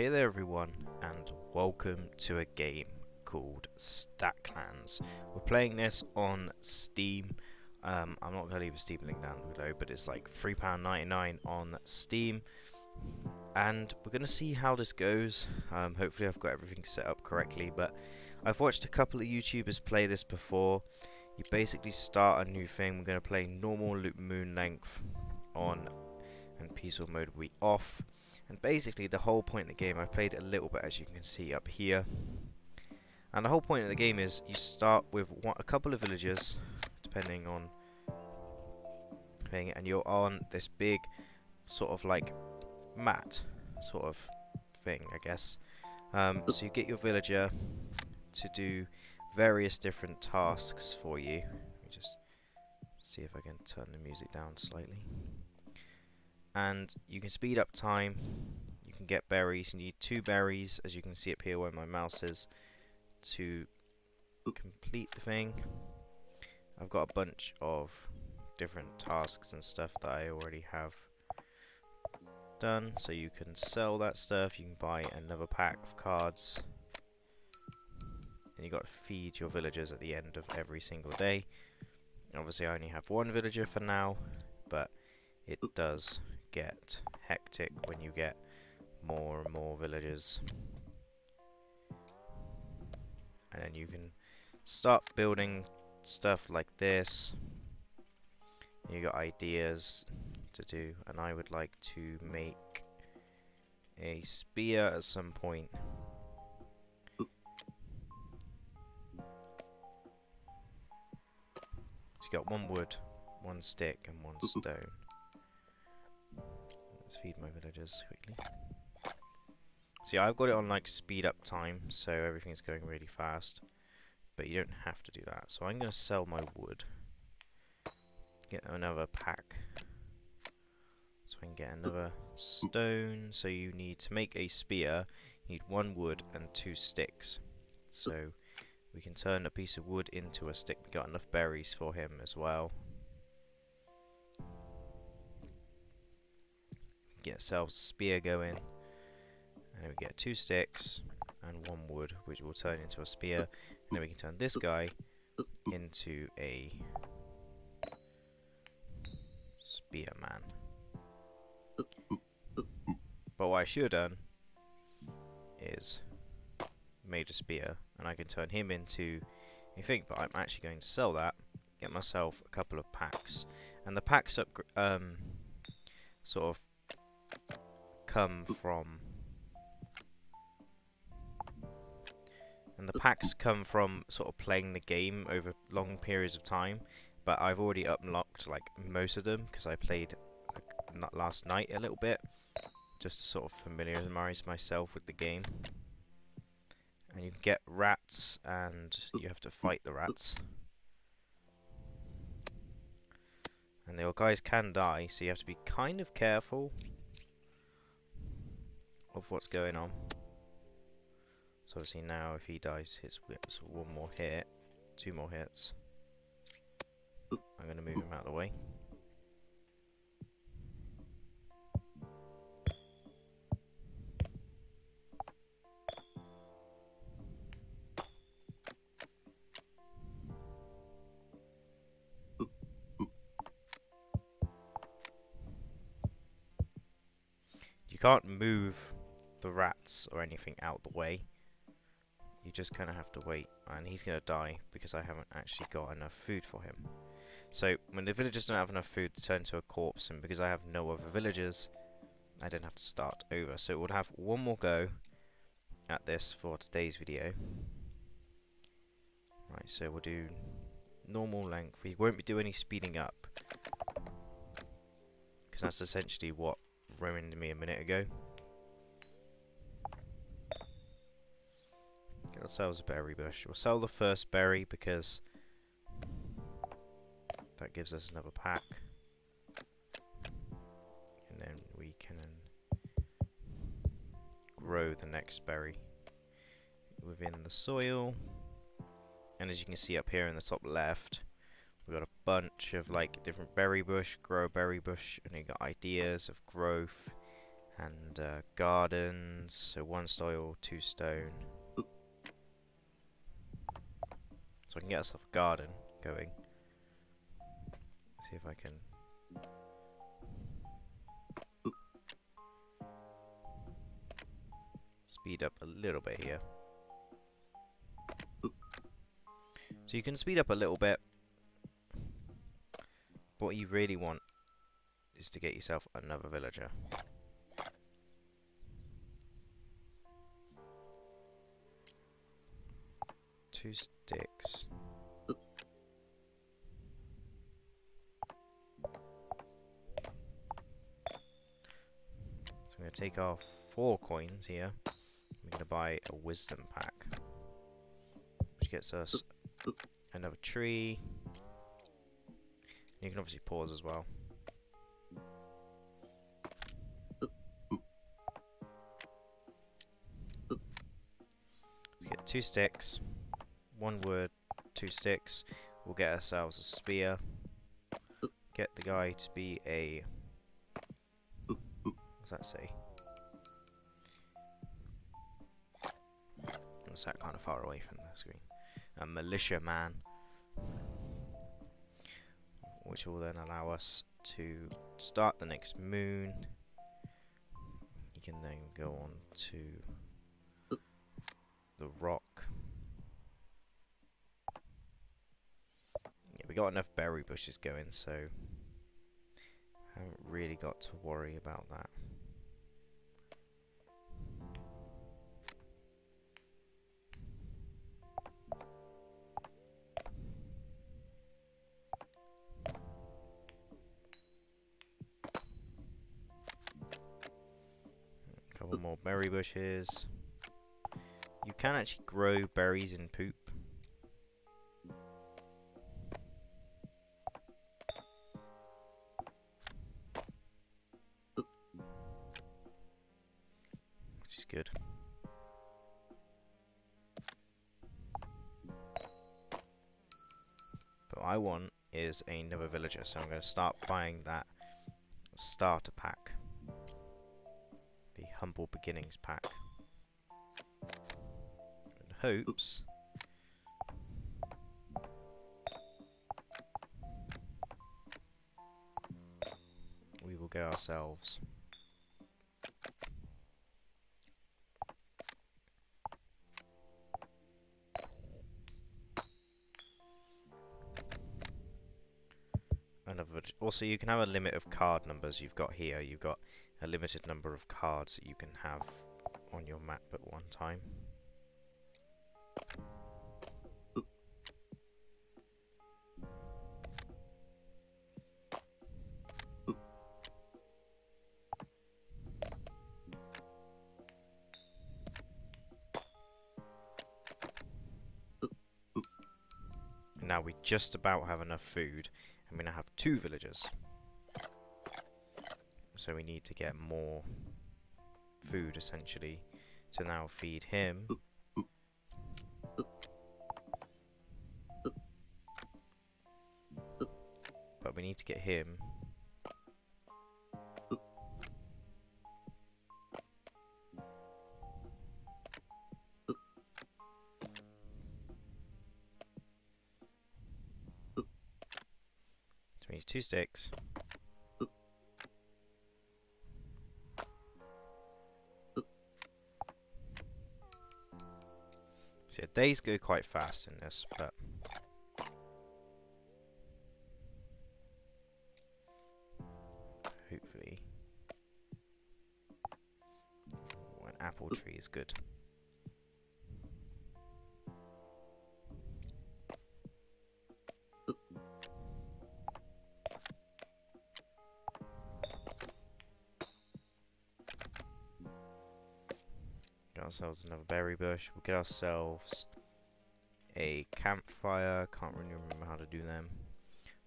Hey there everyone and welcome to a game called Stacklands. We're playing this on Steam. Um, I'm not going to leave a Steam link down below but it's like £3.99 on Steam. And we're going to see how this goes. Um, hopefully I've got everything set up correctly but I've watched a couple of YouTubers play this before. You basically start a new thing. We're going to play normal loop moon length on peaceful mode be off. And basically the whole point of the game, I've played a little bit as you can see up here. And the whole point of the game is you start with one, a couple of villages, depending on thing, and you're on this big sort of like mat sort of thing, I guess. Um, so you get your villager to do various different tasks for you. Let me just see if I can turn the music down slightly and you can speed up time. You can get berries. You need two berries as you can see up here where my mouse is to complete the thing. I've got a bunch of different tasks and stuff that I already have done. So you can sell that stuff. You can buy another pack of cards. And you got to feed your villagers at the end of every single day. Obviously I only have one villager for now but it does get hectic when you get more and more villagers. And then you can start building stuff like this. You got ideas to do, and I would like to make a spear at some point. So you got one wood, one stick, and one stone. Let's feed my villagers quickly. See, I've got it on like speed up time, so everything's going really fast. But you don't have to do that. So I'm going to sell my wood. Get another pack. So I can get another stone. So you need to make a spear, you need one wood and two sticks. So we can turn a piece of wood into a stick. We got enough berries for him as well. Get ourselves a spear going. And then we get two sticks and one wood which will turn into a spear. And then we can turn this guy into a spearman. But what I should have done is made a spear and I can turn him into a thing but I'm actually going to sell that get myself a couple of packs. And the packs up um, sort of come from. And the packs come from sort of playing the game over long periods of time but I've already unlocked like most of them because I played like, last night a little bit just to sort of familiarize myself with the game. And you can get rats and you have to fight the rats. And the guys can die so you have to be kind of careful of what's going on. So obviously now if he dies, his whips one more hit, two more hits. I'm going to move him out of the way. You can't move the rats or anything out the way. You just kind of have to wait, and he's going to die because I haven't actually got enough food for him. So, when the villagers don't have enough food to turn to a corpse, and because I have no other villagers, I don't have to start over. So we'll have one more go at this for today's video. Right, so we'll do normal length. We won't be doing any speeding up. Because that's essentially what ruined me a minute ago. Ourselves a berry bush. We'll sell the first berry because that gives us another pack. And then we can grow the next berry within the soil. And as you can see up here in the top left, we've got a bunch of like different berry bush, grow berry bush, and you got ideas of growth and uh, gardens. So one soil, two stone. So I can get ourselves a garden going. See if I can. Speed up a little bit here. So you can speed up a little bit. What you really want is to get yourself another villager. Two sticks. So I'm going to take off four coins here. I'm going to buy a wisdom pack. Which gets us another tree. You can obviously pause as well. Get two sticks, one wood, two sticks. We'll get ourselves a spear. Get the guy to be a. What's that say? What's that kind of far away from the screen? A militia man. Which will then allow us to start the next moon. You can then go on to the rock. We got enough berry bushes going, so haven't really got to worry about that. Couple uh. more berry bushes. You can actually grow berries in poop. Good. But I want is another villager, so I'm going to start buying that starter pack. The Humble Beginnings pack hopes we will get ourselves also you can have a limit of card numbers you've got here you've got a limited number of cards that you can have on your map at one time now we just about have enough food. I'm going to have two villagers. So we need to get more food, essentially, to now feed him. But we need to get him two sticks. So days go quite fast in this, but hopefully oh, an apple tree is good. Ourselves another berry bush. We'll get ourselves a campfire. Can't really remember how to do them.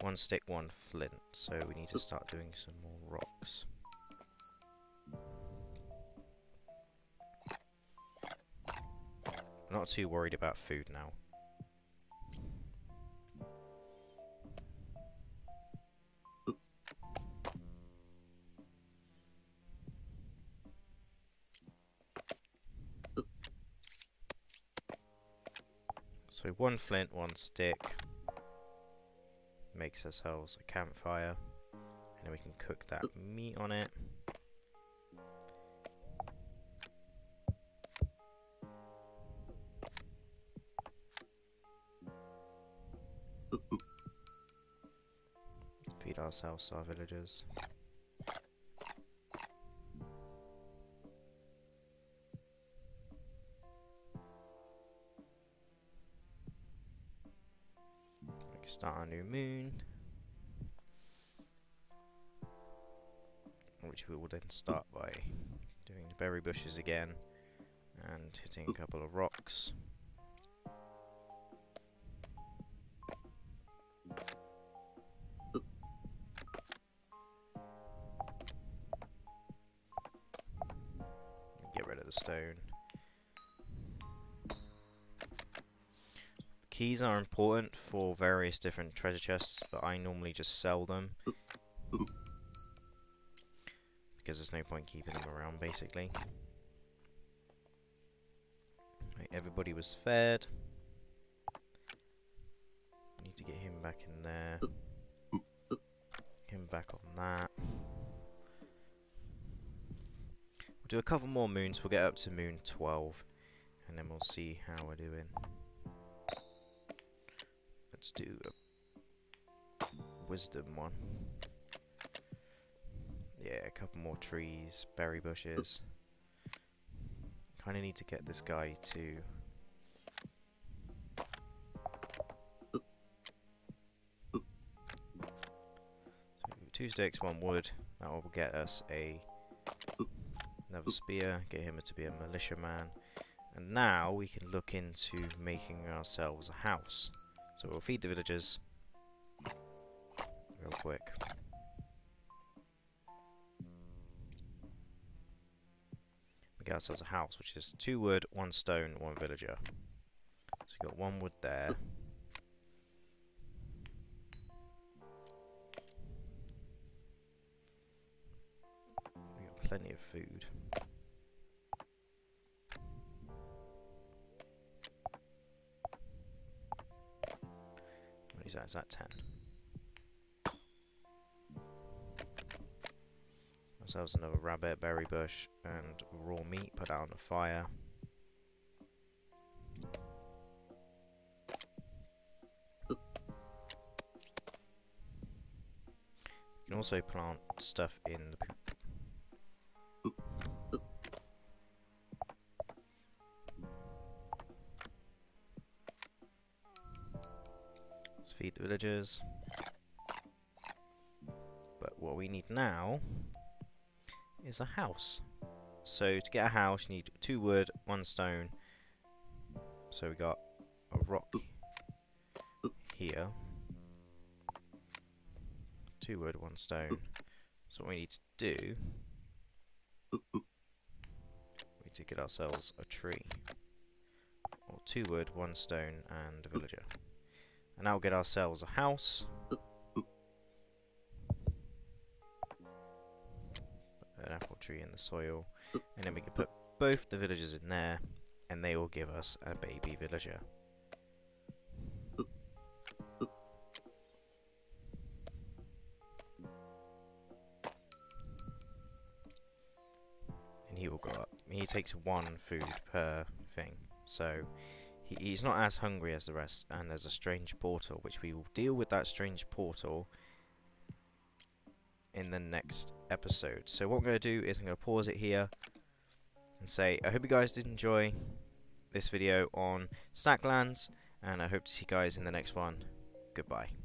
One stick, one flint. So we need to start doing some more rocks. I'm not too worried about food now. So one flint, one stick. Makes ourselves a campfire. And then we can cook that meat on it. Feed ourselves our villagers. Start our new moon. Which we will then start by doing the berry bushes again and hitting a couple of rocks. Get rid of the stone. Keys are important for various different treasure chests, but I normally just sell them. Because there's no point keeping them around, basically. Right, everybody was fed. Need to get him back in there. Him back on that. We'll do a couple more moons. We'll get up to moon 12. And then we'll see how we're doing. Let's do a wisdom one. Yeah, a couple more trees, berry bushes. Kind of need to get this guy to. Two sticks, one wood. That will get us a another spear. Get him to be a militia man. And now we can look into making ourselves a house. So we'll feed the villagers real quick. We get ourselves a house, which is two wood, one stone, one villager. So we've got one wood there. We got plenty of food. Is that? Is that 10? Ourselves another rabbit, berry bush, and raw meat. Put out on the fire. You can also plant stuff in the. Feed the villagers. But what we need now is a house. So to get a house you need two wood, one stone. So we got a rock here. Two wood, one stone. So what we need to do we need to get ourselves a tree. Or two wood, one stone, and a villager. And now we'll get ourselves a house. An apple tree in the soil. And then we can put both the villagers in there. And they will give us a baby villager. And he will go up. He takes one food per thing. So he, he's not as hungry as the rest. And there's a strange portal, which we will deal with that strange portal in the next episode. So what I'm going to do is I'm going to pause it here and say I hope you guys did enjoy this video on Stacklands and I hope to see you guys in the next one. Goodbye.